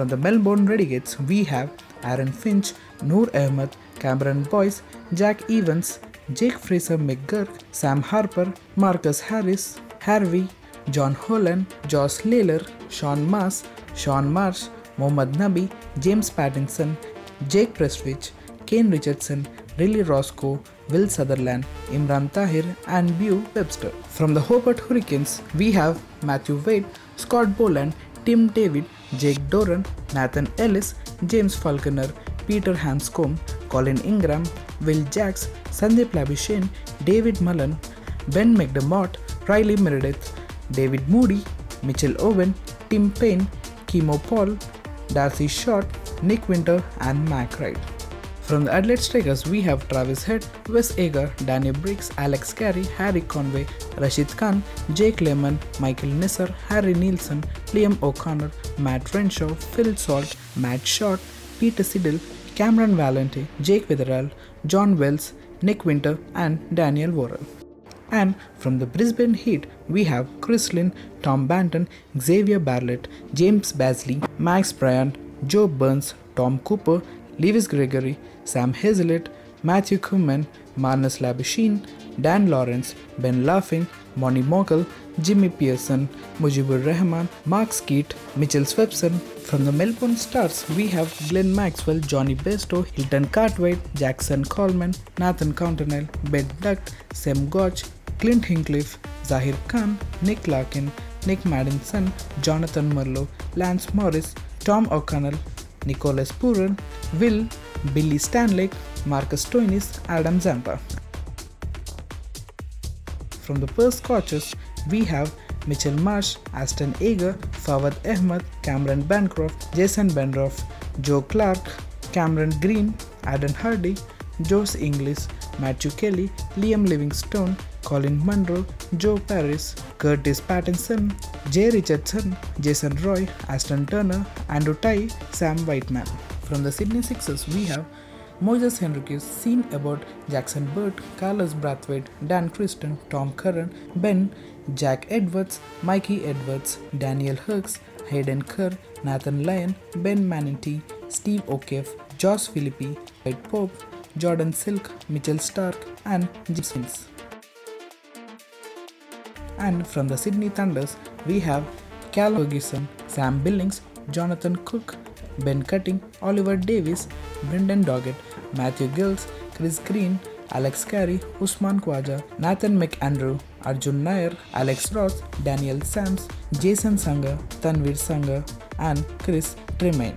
From the Melbourne Renegades, we have Aaron Finch, Noor Ahmed, Cameron Boyce, Jack Evans, Jake Fraser McGurk, Sam Harper, Marcus Harris, Harvey, Jon Holland, Josh Lalor, Sean Maas, Shaun Marsh, Mohammad Nabi, James Pattinson, Jake Prestwidge, Kane Richardson, Riley Roscoe, Will Sutherland, Imran Tahir, and Beau Webster. From the Hobart Hurricanes, we have Matthew Wade, Scott Boland, Tim David, Jake Doran, Nathan Ellis, James Faulkner, Peter Handscomb, Colin Ingram, Will Jacks, Sandeep Lamichhane, David Mullen, Ben McDermott, Riley Meredith, David Moody, Mitchell Owen, Tim Paine, Keemo Paul, D'Arcy Short, Nick Winter, and Mac Wright. From the Adelaide Strikers, we have Travis Head, Wes Agar, Danny Briggs, Alex Carey, Harry Conway, Rashid Khan, Jake Lehmann, Michael Neser, Harry Nielsen, Liam O'Connor, Matt Renshaw, Phil Salt, Matt Short, Peter Siddle, Cameron Valente, Jake Weatherald, Jon Wells, Nick Winter, and Daniel Worrall. And from the Brisbane Heat, we have Chris Lynn, Tom Banton, Xavier Bartlett, James Bazley, Max Bryant, Joe Burns, Tom Cooper, Lewis Gregory, Sam Heazlett, Matthew Kuhnemann, Marnus Labuschagne, Dan Lawrence, Ben Laughlin, Monty Mogul, Jimmy Peirson, Mujibur Rahman, Mark Skeet, Mitchell Swepson. From the Melbourne Stars, we have Glenn Maxwell, Jonny Bairstow, Hilton Cartwright, Jackson Coleman, Nathan Coulter-Nile, Ben Dunk, Sam Gotch, Clint Hinchliffe, Zahir Khan, Nick Larkin, Nic Maddinson, Jonathan Merlo, Lance Morris, Tom O'Connell, Nicholas Pooran, Will, Billy Stanlake, Marcus Stoinis, Adam Zampa. From the Perth Scorchers, we have Mitchell Marsh, Ashton Agar, Fawad Ahmed, Cameron Bancroft, Jason Behrendorff, Joe Clark, Cameron Green, Adam Hardy, Josh Inglis, Matthew Kelly, Liam Livingstone, Colin Munro, Joe Paris, Curtis Pattinson, Jhye Richardson, Jason Roy, Ashton Turner, Andrew Tye, Sam Whiteman. From the Sydney Sixers, we have Moises Henriques, Sean Abbott Jackson Bird, Carlos Brathwaite, Dan Christian, Tom Curran, Ben, Jack Edwards, Mikey Edwards, Daniel Hurks, Hayden Kerr, Nathan Lyon, Ben Manenti, Steve O'Keefe, Josh Philippe, White Pope, Jordan Silk, Mitchell Starc, and Jim Smith. And from the Sydney Thunders, we have Cal Ferguson, Sam Billings, Jonathan Cook, Ben Cutting, Oliver Davis, Brendan Doggett, Matthew Gilkes, Chris Green, Alex Carey, Usman Khawaja, Nathan McAndrew, Arjun Nair, Alex Ross, Daniel Sams, Jason Sangha, Tanveer Sangha, and Chris Tremain.